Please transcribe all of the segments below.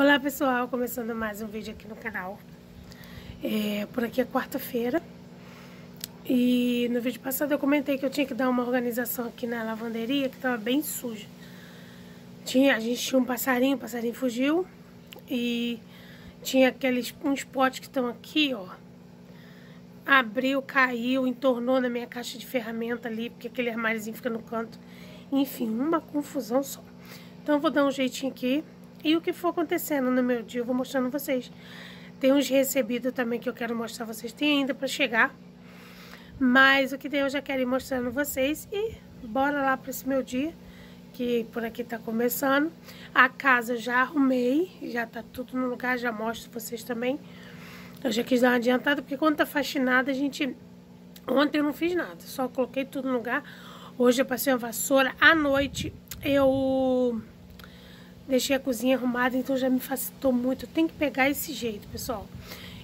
Olá pessoal, começando mais um vídeo aqui no canal. É, Por aqui é quarta-feira. E no vídeo passado eu comentei que eu tinha que dar uma organização aqui na lavanderia Que estava bem suja. Tinha, A gente tinha um passarinho, o passarinho fugiu. E tinha aqueles uns potes que estão aqui, ó. Abriu, caiu, entornou na minha caixa de ferramenta ali Porque aquele armáriozinho fica no canto. Enfim, uma confusão só. Então eu vou dar um jeitinho aqui e o que for acontecendo no meu dia, eu vou mostrando vocês. Tem uns recebidos também que eu quero mostrar vocês. Tem ainda para chegar. Mas o que tem eu já quero ir mostrando vocês. E bora lá para esse meu dia. Que por aqui tá começando. A casa já arrumei. Já tá tudo no lugar. Já mostro vocês também. Eu já quis dar uma adiantada. Porque quando tá faxinada a gente... Ontem eu não fiz nada. Só coloquei tudo no lugar. Hoje eu passei uma vassoura. À noite eu Deixei a cozinha arrumada, então já me facilitou muito. Tenho que pegar esse jeito, pessoal.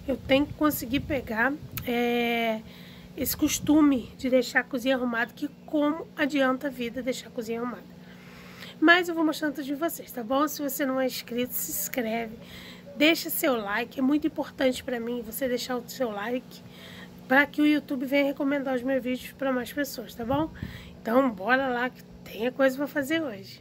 Eu tenho que conseguir pegar é, esse costume de deixar a cozinha arrumada, que como adianta a vida deixar a cozinha arrumada. Mas eu vou mostrando tudo de vocês, tá bom? Se você não é inscrito, se inscreve. Deixa seu like, é muito importante para mim você deixar o seu like para que o YouTube venha recomendar os meus vídeos para mais pessoas, tá bom? Então, bora lá que tem coisa para fazer hoje.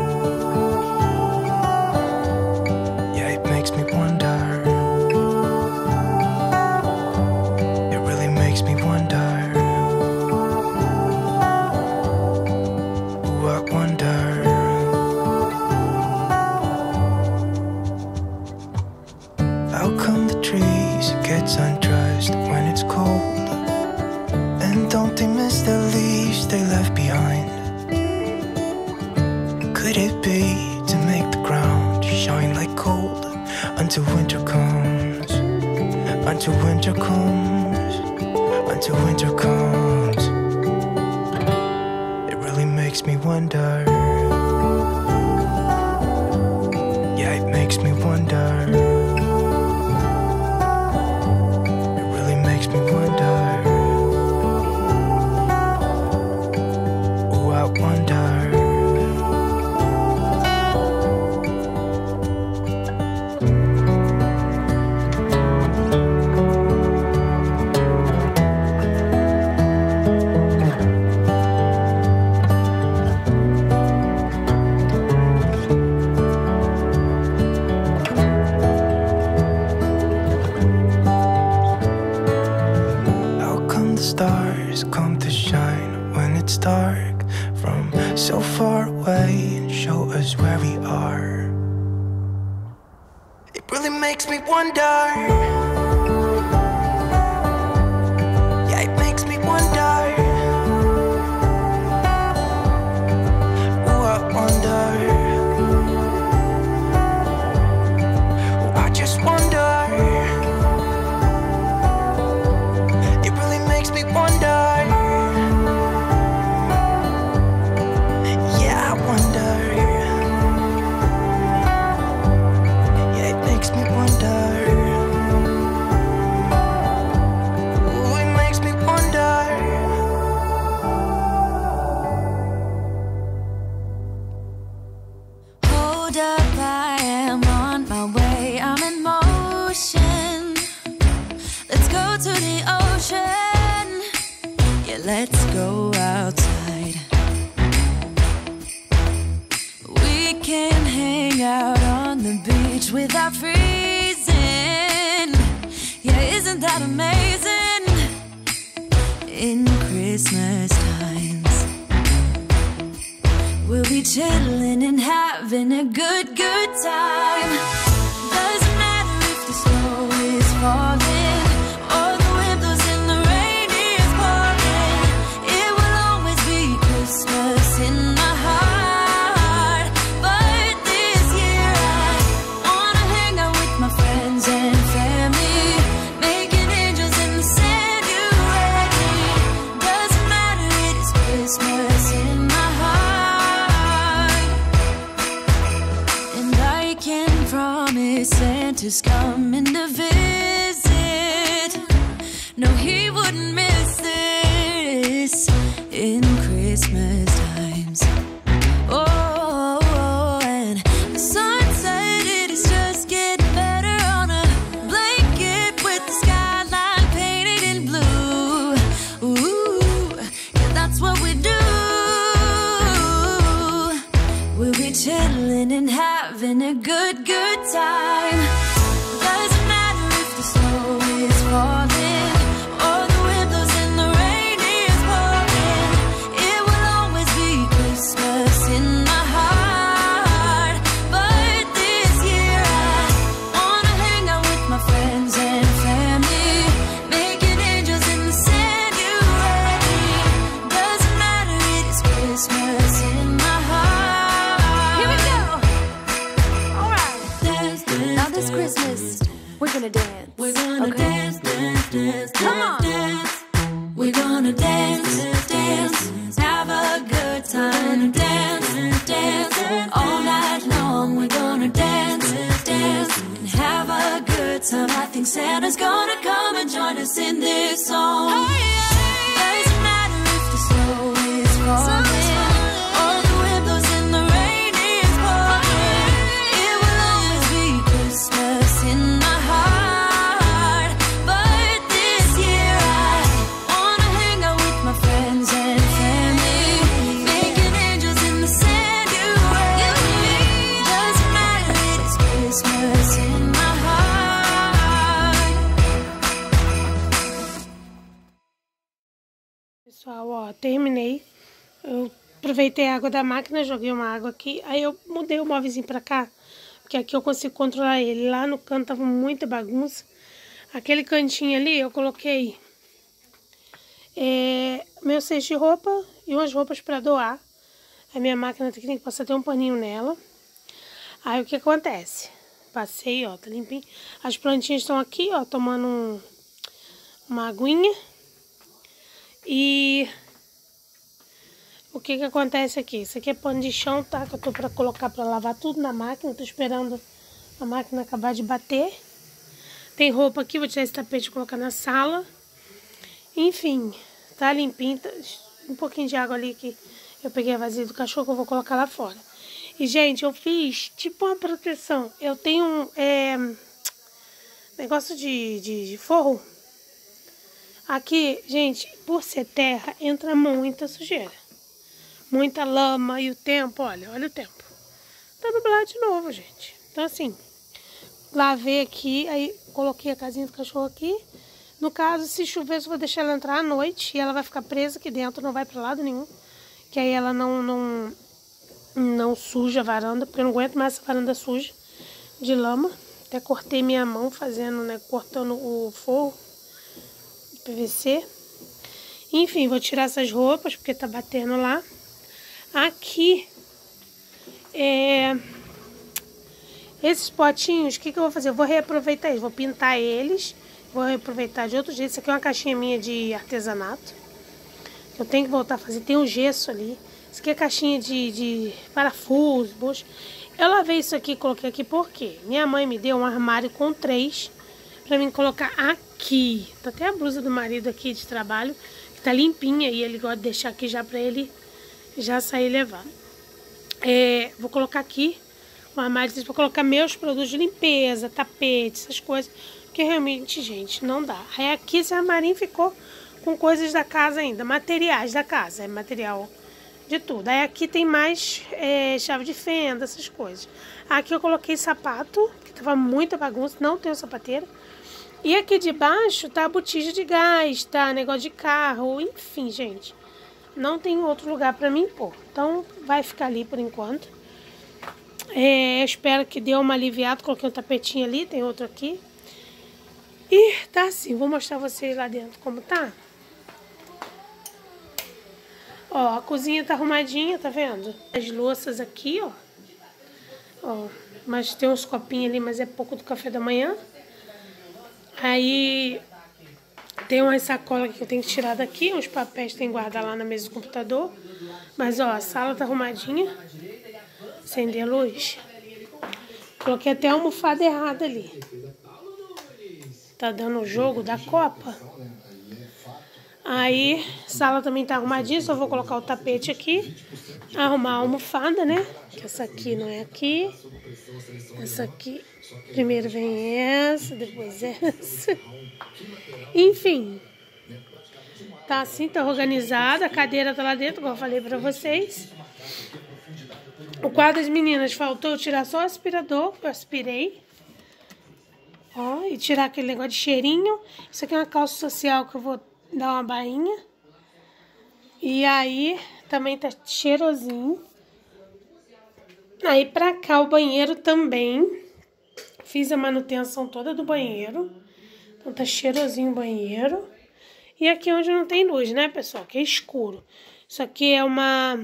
Could it be to make the ground shine like gold until winter comes? Until winter comes, until winter comes. It really makes me wonder. without freezing. Yeah, isn't that amazing? In Christmas times, we'll be chilling and having a good, good time. Promise Santa's coming to visit. No, he wouldn't miss this in Christmas times. Oh, and the sunset it is just getting better on a blanket with the skyline painted in blue. Ooh, yeah, that's what we do. We'll be chilling and having a good, good aproveitei a água da máquina, joguei uma água aqui. Aí eu mudei o móvelzinho pra cá, porque aqui eu consigo controlar ele. Lá no canto tava muita bagunça. Aquele cantinho ali eu coloquei é, meu cesto de roupa e umas roupas pra doar. A minha máquina tem que passar até um paninho nela. Aí o que acontece? Passei, ó, tá limpinho. As plantinhas estão aqui, ó, tomando um- uma aguinha. E o que que acontece aqui? Isso aqui é pano de chão, tá? Que eu tô pra colocar pra lavar tudo na máquina. Tô esperando a máquina acabar de bater. Tem roupa aqui, vou tirar esse tapete e colocar na sala. Enfim, tá limpinho. tá- Um pouquinho de água ali que eu peguei a vazia do cachorro que eu vou colocar lá fora. E, gente, eu fiz tipo uma proteção. Eu tenho um é, negócio de, de, de forro. Aqui, gente, por ser terra, entra muita sujeira. Muita lama e o tempo, olha, olha o tempo. Tá nublado de novo, gente. Então, assim, lavei aqui, aí coloquei a casinha do cachorro aqui. No caso, se chover, eu vou deixar ela entrar à noite e ela vai ficar presa aqui dentro, não vai pra lado nenhum. Que aí ela não, não, não suja a varanda, porque eu não aguento mais essa varanda suja de lama. Até cortei minha mão fazendo, né, cortando o forro de PVC. Enfim, vou tirar essas roupas, porque tá batendo lá. Aqui, é... Esses potinhos, o que, que eu vou fazer? Eu vou reaproveitar eles, vou pintar eles, vou reaproveitar de outro jeito. Isso aqui é uma caixinha minha de artesanato. Eu tenho que voltar a fazer. Tem um gesso ali. Isso aqui é caixinha de, de parafuso, bucho. Eu lavei isso aqui coloquei aqui porque minha mãe me deu um armário com três pra mim colocar aqui. Tá até a blusa do marido aqui de trabalho, que tá limpinha e ele gosta de deixar aqui já pra ele já sair levar. É, vou colocar aqui um armário para colocar meus produtos de limpeza, tapete, essas coisas. Porque realmente, gente, não dá. Aí aqui esse armarinho ficou com coisas da casa ainda, materiais da casa, é material de tudo. Aí aqui tem mais é, chave de fenda, essas coisas. Aqui eu coloquei sapato, que tava muita bagunça, não tenho sapateira. E aqui de baixo tá a botija de gás, tá negócio de carro, enfim, gente. Não tem outro lugar pra mim pôr. Então vai ficar ali por enquanto. É, espero que dê uma aliviada. Coloquei um tapetinho ali, tem outro aqui. E tá assim, vou mostrar vocês lá dentro como tá. Ó, a cozinha tá arrumadinha, tá vendo? As louças aqui, ó. Ó, mas tem uns copinhos ali, mas é pouco do café da manhã. Aí tem umas sacolas que eu tenho que tirar daqui, uns papéis tem que guardar lá na mesa do computador. Mas ó, a sala tá arrumadinha. Acender a luz. Coloquei até a almofada errada ali. Tá dando o jogo da Copa. Aí, sala também tá arrumadinha, só vou colocar o tapete aqui. Arrumar a almofada, né? Que essa aqui não é aqui. Essa aqui, primeiro vem essa, depois essa. Enfim. Tá assim, tá organizada. A cadeira tá lá dentro, como eu falei pra vocês. O quadro das meninas faltou tirar só o aspirador, eu aspirei. Ó, e tirar aquele negócio de cheirinho. Isso aqui é uma calça social que eu vou dar uma bainha. E aí, também tá cheirosinho. Aí pra cá o banheiro também. Fiz a manutenção toda do banheiro. Então tá cheirosinho o banheiro. E aqui onde não tem luz, né, pessoal? Que é escuro. Isso aqui é uma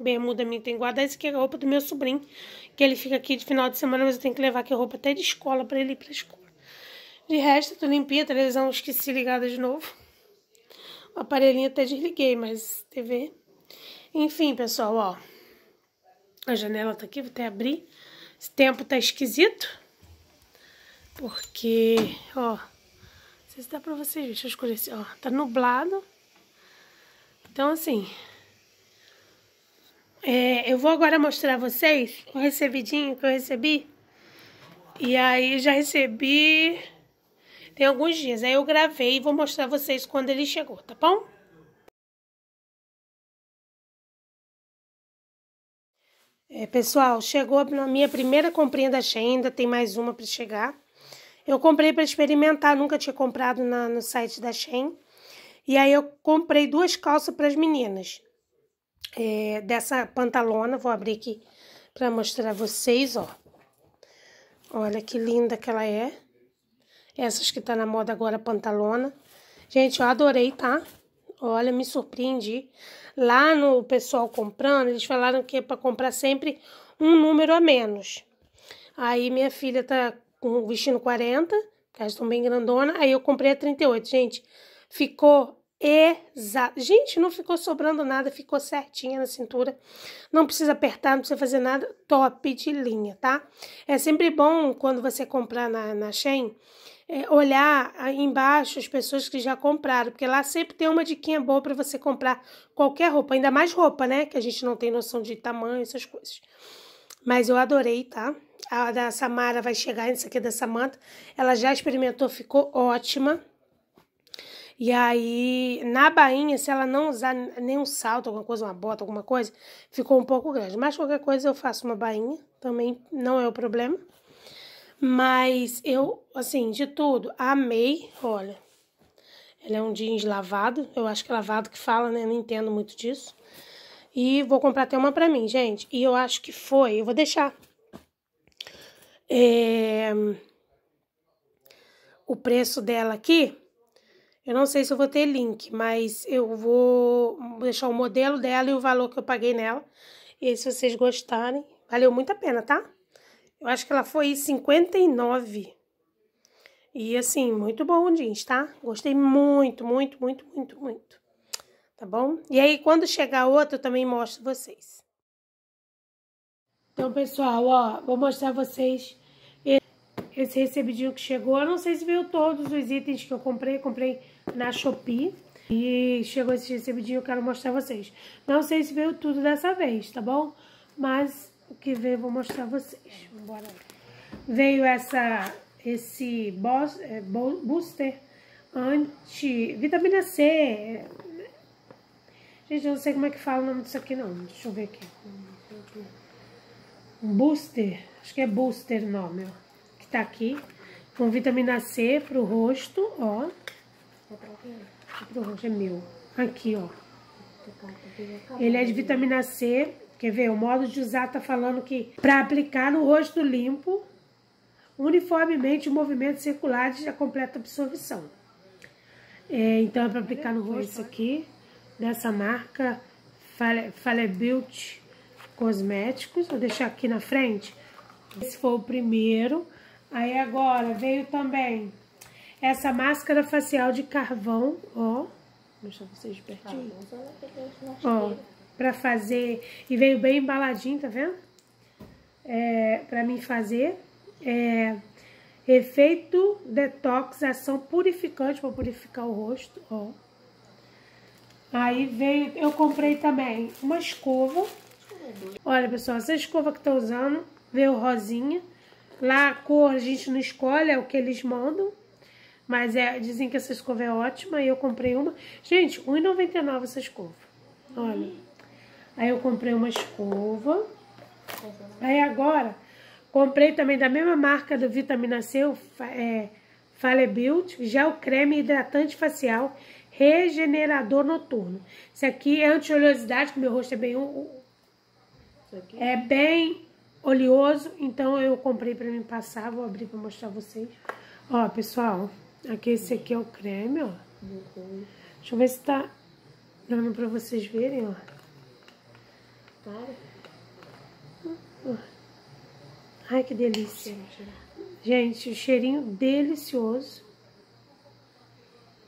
bermuda minha que tem guardar. Isso aqui é a roupa do meu sobrinho. Que ele fica aqui de final de semana, mas eu tenho que levar aqui a roupa até de escola pra ele ir pra escola. De resto, tô limpinha, a televisão esqueci ligada de novo. O aparelhinho até desliguei, mas TV. Enfim, pessoal, ó. A janela tá aqui, vou até abrir. Esse tempo tá esquisito. Porque, ó. Sei se dá pra vocês verem, deixa eu escurecer. Ó, tá nublado. Então, assim. É, eu vou agora mostrar a vocês o recebidinho que eu recebi. E aí, já recebi tem alguns dias. Aí eu gravei e vou mostrar a vocês quando ele chegou, tá bom? É, pessoal, chegou a minha primeira comprinha da Shein, ainda tem mais uma para chegar. Eu comprei para experimentar, nunca tinha comprado na, no site da Shein. E aí eu comprei duas calças para as meninas. É, dessa pantalona, vou abrir aqui para mostrar a vocês, ó. Olha que linda que ela é. Essas que tá na moda agora, pantalona. Gente, eu adorei, tá? Olha, me surpreendi. Lá no pessoal comprando, eles falaram que é para comprar sempre um número a menos. Aí minha filha tá com vestindo 40, que elas estão bem grandona. Aí eu comprei a 38. Gente, ficou exato. Gente, não ficou sobrando nada, ficou certinha na cintura. Não precisa apertar, não precisa fazer nada. Top de linha, tá? É sempre bom quando você comprar na, na Shein é, olhar embaixo as pessoas que já compraram, porque lá sempre tem uma diquinha boa para você comprar qualquer roupa, ainda mais roupa, né? Que a gente não tem noção de tamanho, essas coisas. Mas eu adorei, tá? A da Samara vai chegar, essa aqui é da. Ela já experimentou, ficou ótima. E aí, na bainha, se ela não usar nenhum salto, alguma coisa, uma bota, alguma coisa, ficou um pouco grande. Mas qualquer coisa eu faço uma bainha, também não é o problema. Mas eu, assim, de tudo, amei. Olha, ele é um jeans lavado. Eu acho que é lavado que fala, né? Não entendo muito disso. E vou comprar até uma pra mim, gente. E eu acho que foi. Eu vou deixar. É... O preço dela aqui. Eu não sei se eu vou ter link, mas eu vou deixar o modelo dela e o valor que eu paguei nela. E aí, se vocês gostarem, valeu muito a pena, tá? Eu acho que ela foi 59. E assim, muito bom jeans, tá? Gostei muito, muito, muito, muito, muito. Tá bom? E aí, quando chegar outro, eu também mostro vocês. Então, pessoal, ó, vou mostrar vocês esse recebidinho que chegou. Eu não sei se veio todos os itens que eu comprei. comprei na Shopee. E chegou esse recebidinho, eu quero mostrar vocês. Não sei se veio tudo dessa vez, tá bom? Mas o que veio, vou mostrar a vocês. Bora Veio essa, esse boss, é, booster anti-vitamina C. Gente, eu não sei como é que fala o nome disso aqui, não. Deixa eu ver aqui. Um booster, acho que é booster o nome, ó. Que tá aqui. com vitamina C pro rosto, ó. Pro rosto é meu. Aqui, ó. Ele é de vitamina C. Quer ver? O modo de usar tá falando que para aplicar no rosto limpo, uniformemente, o movimento circular de completa absorção. É, então, é para aplicar no rosto aqui, dessa marca Fale, Fale Beauty Cosméticos. Vou deixar aqui na frente. Esse foi o primeiro. Aí agora veio também essa máscara facial de carvão, ó. Vou deixar vocês de pertinho. Ó, pra fazer. E veio bem embaladinho, tá vendo? É, pra mim fazer. É, efeito detox, ação purificante pra purificar o rosto, ó. Aí veio, eu comprei também uma escova. Olha, pessoal, essa escova que tô usando veio rosinha. Lá a cor a gente não escolhe, é o que eles mandam. Mas é, dizem que essa escova é ótima e eu comprei uma. Gente, R$1,99 essa escova. Olha. Aí eu comprei uma escova. Aí agora, comprei também da mesma marca do Vitamina C, o é, Fale Build, gel creme hidratante facial regenerador noturno. Esse aqui é anti-oleosidade, que meu rosto é bem... É bem oleoso, então eu comprei pra mim passar, vou abrir pra mostrar vocês. Ó, pessoal, aqui esse aqui é o creme, ó. Deixa eu ver se tá dando pra vocês verem, ó. Ai, que delícia. Gente, o cheirinho delicioso.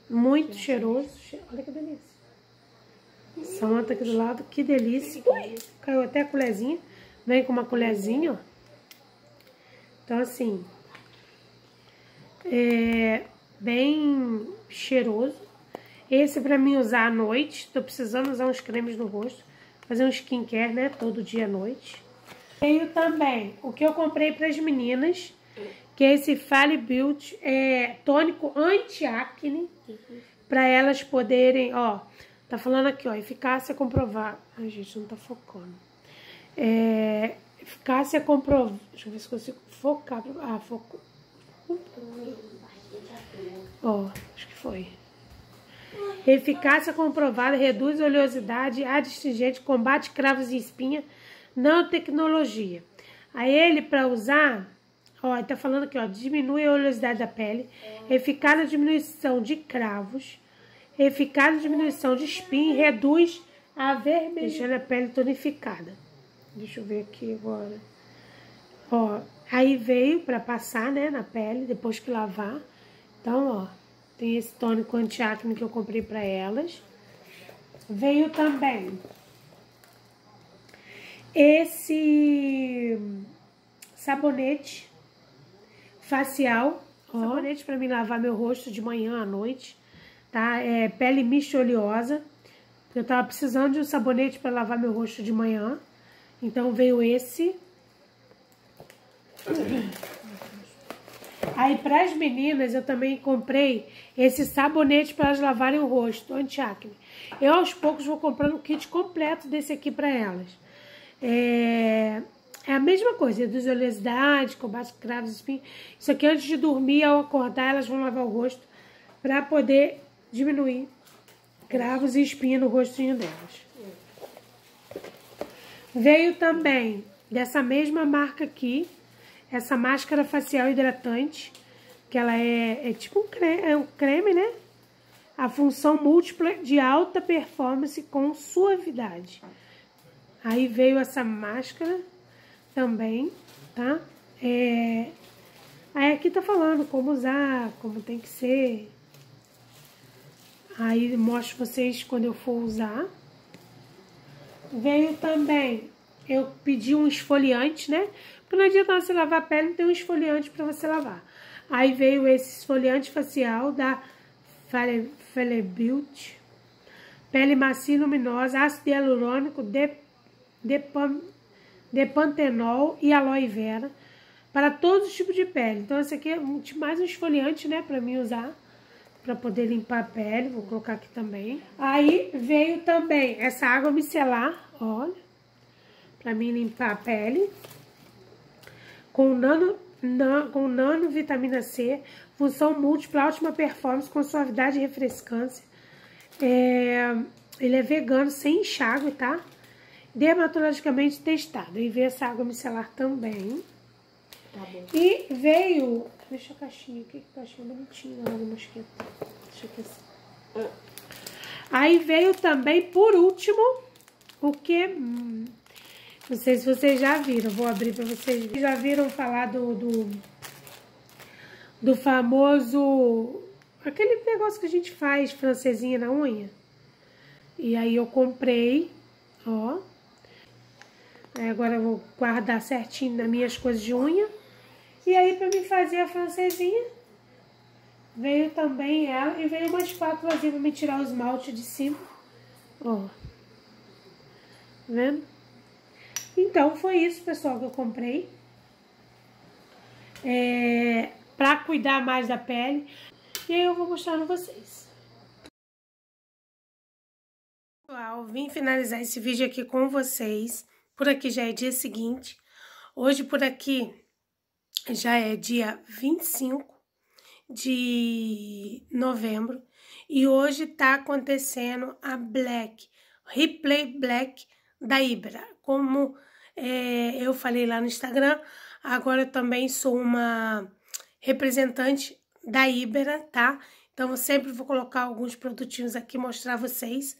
Muito cheiroso. Olha que delícia. Samanta aqui do lado, que delícia. Caiu até a colherzinha. Vem com uma colherzinha, ó. Então, assim, é bem cheiroso. Esse é pra mim usar à noite. Tô precisando usar uns cremes no rosto. Fazer um skincare, né? Todo dia à noite. Tenho também o que eu comprei para as meninas, que é esse Fale Beauty é, tônico anti-acne, para elas poderem, ó, tá falando aqui, ó, eficácia comprovada. Ai, gente, não tá focando. É, eficácia comprovada. Deixa eu ver se consigo focar. Ah, focou. Ó, acho que foi. Eficácia comprovada, reduz oleosidade, adstringente, combate cravos e espinha, nanotecnologia. Aí ele, para usar, ó, ele tá falando aqui, ó, diminui a oleosidade da pele, eficaz na diminuição de cravos, eficaz diminuição de espinha, reduz a vermelha, deixando a pele tonificada. Deixa eu ver aqui agora. Ó, aí veio para passar, né, na pele, depois que lavar. Então, ó, tem esse tônico antiacne que eu comprei para elas. Veio também esse sabonete facial, ó, sabonete para mim lavar meu rosto de manhã à noite, tá? É pele mista oleosa. Eu tava precisando de um sabonete para lavar meu rosto de manhã. Então veio esse. Aí para as meninas eu também comprei esse sabonete para elas lavarem o rosto, anti-acne. Eu aos poucos vou comprando o kit completo desse aqui para elas. É, é a mesma coisa, reduz oleosidade, combate cravos, espinhos. Isso aqui antes de dormir, ao acordar, elas vão lavar o rosto para poder diminuir cravos e espinha no rostinho delas. Veio também dessa mesma marca aqui, essa máscara facial hidratante, que ela é, é tipo um creme, é um creme, né? A função múltipla de alta performance com suavidade. Aí veio essa máscara também, tá? É... Aí aqui tá falando como usar, como tem que ser. Aí mostro vocês quando eu for usar. Veio também, eu pedi um esfoliante, né? Porque não adianta você lavar a pele, não tem um esfoliante para você lavar. Aí veio esse esfoliante facial da Fale Beauty. Pele macia e luminosa, ácido hialurônico, de, de, de pantenol e aloe vera. Para todos os tipos de pele. Então, esse aqui é mais um esfoliante, né? Pra mim usar para poder limpar a pele, vou colocar aqui também. Aí veio também essa água micelar, olha, para mim limpar a pele, com nano nan- com nano vitamina C, função múltipla, ótima performance, com suavidade e refrescância. É, ele é vegano, sem enxágue, tá? Dermatologicamente testado. E veio essa água micelar também. Tá. E veio. Deixa a caixinha aqui, que caixinha bonitinha lá do mosquito. Deixa aqui assim. Aí veio também, por último, o que. hum, não sei se vocês já viram, vou abrir pra vocês. Já viram falar do, do. do famoso. aquele negócio que a gente faz, francesinha na unha? E aí eu comprei, ó. Aí agora eu vou guardar certinho nas minhas coisas de unha. E aí, pra me fazer a francesinha, veio também ela e veio uma espátulazinha pra me tirar o esmalte de cima. Ó. Vendo? Então, foi isso, pessoal, que eu comprei. É, pra cuidar mais da pele. E aí eu vou mostrando vocês. Pessoal, vim finalizar esse vídeo aqui com vocês. Por aqui já é dia seguinte. Hoje por aqui já é dia 25 de novembro. E hoje tá acontecendo a Black, Replay Black da Ibra. Como é, eu falei lá no Instagram, agora eu também sou uma representante da Ibera, tá? Então eu sempre vou colocar alguns produtinhos aqui mostrar vocês.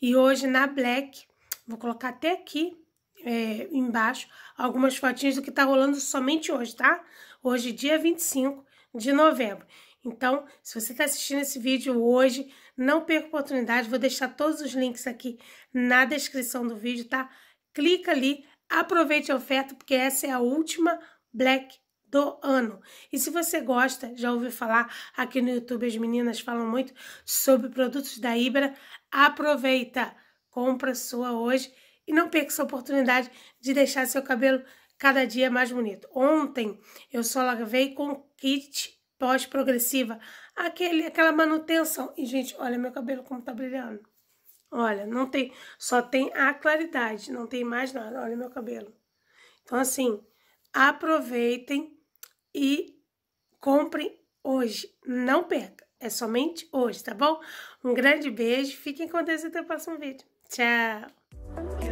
E hoje na Black, vou colocar até aqui é, embaixo algumas fotinhas do que tá rolando somente hoje, tá? Hoje, dia 25 de novembro. Então, se você tá assistindo esse vídeo hoje, não perca a oportunidade, vou deixar todos os links aqui na descrição do vídeo, tá? Clica ali, aproveite a oferta, porque essa é a última Black do ano. E se você gosta, já ouviu falar aqui no YouTube, as meninas falam muito sobre produtos da Ibra, aproveita, compra sua hoje não perca essa oportunidade de deixar seu cabelo cada dia mais bonito. Ontem eu só lavei com kit pós-progressiva, aquele, aquela manutenção. E, gente, olha meu cabelo como tá brilhando. Olha, não tem, só tem a claridade, não tem mais nada. Olha meu cabelo. Então, assim, aproveitem e comprem hoje. Não perca, é somente hoje, tá bom? Um grande beijo, fiquem com Deus e até o próximo vídeo. Tchau!